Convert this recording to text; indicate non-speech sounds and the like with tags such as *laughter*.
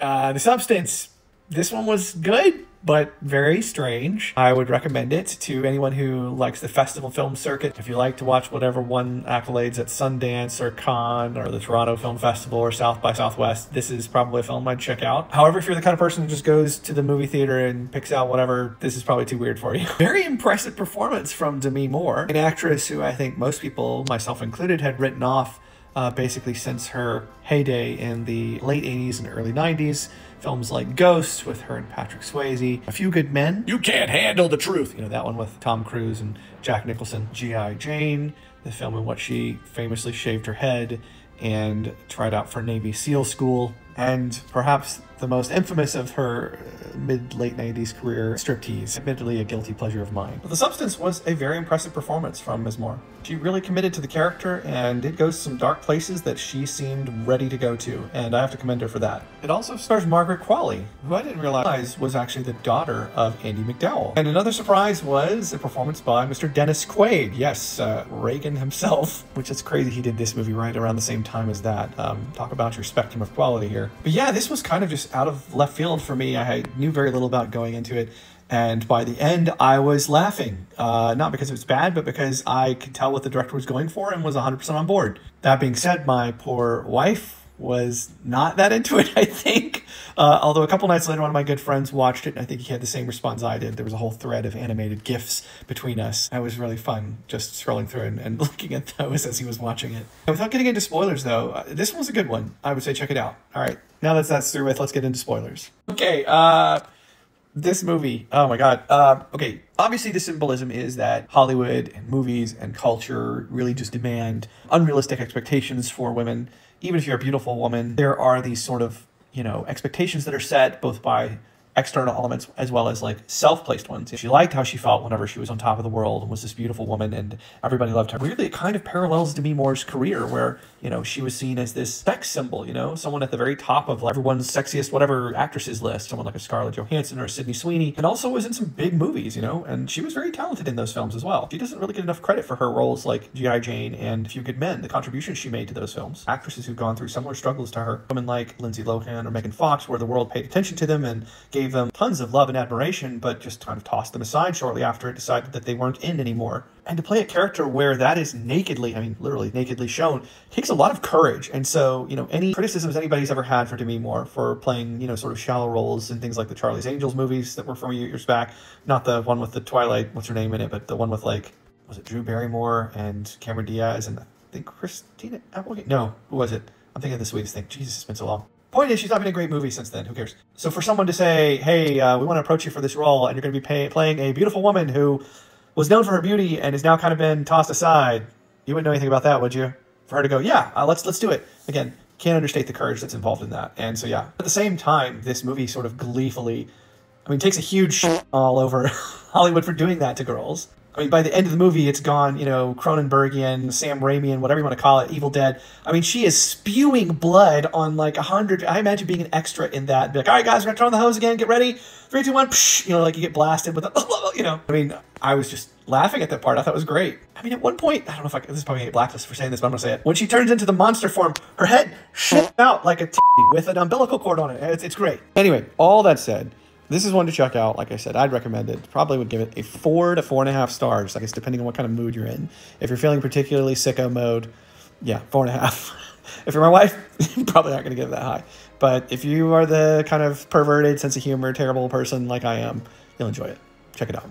Uh, the substance. This one was good, but very strange. I would recommend it to anyone who likes the festival film circuit. If you like to watch whatever won accolades at Sundance or Cannes or the Toronto Film Festival or South by Southwest, this is probably a film I'd check out. However, if you're the kind of person who just goes to the movie theater and picks out whatever, this is probably too weird for you. *laughs* very impressive performance from Demi Moore, an actress who I think most people, myself included, had written off uh, basically since her heyday in the late 80s and early 90s. Films like Ghost with her and Patrick Swayze, A Few Good Men, You Can't Handle the Truth, you know, that one with Tom Cruise and Jack Nicholson, G.I. Jane, the film in which she famously shaved her head and tried out for Navy SEAL school, and perhaps the most infamous of her mid late 90s career, Striptease. Admittedly, a guilty pleasure of mine. But the substance was a very impressive performance from Ms. Moore. She really committed to the character and did go to some dark places that she seemed ready to go to, and I have to commend her for that. It also stars Margaret Qualley, who I didn't realize was actually the daughter of Andie MacDowell. And another surprise was a performance by Mr. Dennis Quaid. Yes, uh, Reagan himself, *laughs* which is crazy he did this movie right around the same time as that. Um, talk about your spectrum of quality here. But yeah, this was kind of just out of left field for me. I knew very little about going into it. And by the end, I was laughing. Uh, not because it was bad, but because I could tell what the director was going for and was 100% on board. That being said, my poor wife was not that into it, *laughs* I think. Uh, although a couple nights later, one of my good friends watched it, and I think he had the same response I did. There was a whole thread of animated GIFs between us. It was really fun just scrolling through and, and *laughs* looking at those as he was watching it. Without getting into spoilers, though, uh, this one was a good one. I would say check it out. All right, now that that's through with, let's get into spoilers. Okay, uh, this movie, oh my god. Uh, okay, obviously the symbolism is that Hollywood and movies and culture really just demand unrealistic expectations for women. Even if you're a beautiful woman, there are these sort of, you know, expectations that are set both by external elements as well as like self-placed ones. She liked how she felt whenever she was on top of the world and was this beautiful woman and everybody loved her. Weirdly, it kind of parallels Demi Moore's career where, you know, she was seen as this sex symbol, you know, someone at the very top of like, everyone's sexiest whatever actresses list, someone like a Scarlett Johansson or a Sydney Sweeney, and also was in some big movies, you know, and she was very talented in those films as well. She doesn't really get enough credit for her roles like G.I. Jane and Few Good Men, the contributions she made to those films. Actresses who've gone through similar struggles to her, women like Lindsay Lohan or Megan Fox, where the world paid attention to them and gave them tons of love love and admiration, but just kind of tossed them aside shortly after it decided that they weren't in anymore. And to play a character where that is nakedly, I mean, literally nakedly shown, takes a lot of courage. And so, you know, any criticisms anybody's ever had for Demi Moore for playing, you know, sort of shallow roles in things like the Charlie's Angels movies that were from years back, not the one with the Twilight, what's her name in it, but the one with like, was it Drew Barrymore and Cameron Diaz and I think Christina Applegate? No, who was it? I'm thinking of the sweetest thing. Jesus, it's been so long. Point is, she's not been a great movie since then. Who cares? So for someone to say, hey, uh, we want to approach you for this role, and you're going to be pay- playing a beautiful woman who was known for her beauty and has now kind of been tossed aside, you wouldn't know anything about that, would you? For her to go, yeah, uh, let's let's do it. Again, can't understate the courage that's involved in that. And so, yeah. At the same time, this movie sort of gleefully, I mean, takes a huge all over *laughs* Hollywood for doing that to girls. I mean, by the end of the movie, it's gone, you know, Cronenbergian, Sam Raimian, whatever you want to call it, Evil Dead. I mean, she is spewing blood on like a hundred. I imagine being an extra in that. Be like, all right, guys, we're gonna turn on the hose again. Get ready. Three, two, one. Psh, you know, like you get blasted with, a, *laughs* you know. I mean, I was just laughing at that part. I thought it was great. I mean, at one point, I don't know if I, this is probably a blacklist for saying this, but I'm gonna say it. When she turns into the monster form, her head shits out like a *laughs* t- with an umbilical cord on it. It's, it's great. Anyway, all that said, this is one to check out. Like I said, I'd recommend it. Probably would give it a four to four and a half stars. I guess depending on what kind of mood you're in. If you're feeling particularly sicko mode, yeah, four and a half. *laughs* if you're my wife, *laughs* probably not going to give it that high. But if you are the kind of perverted, sense of humor, terrible person like I am, you'll enjoy it. Check it out.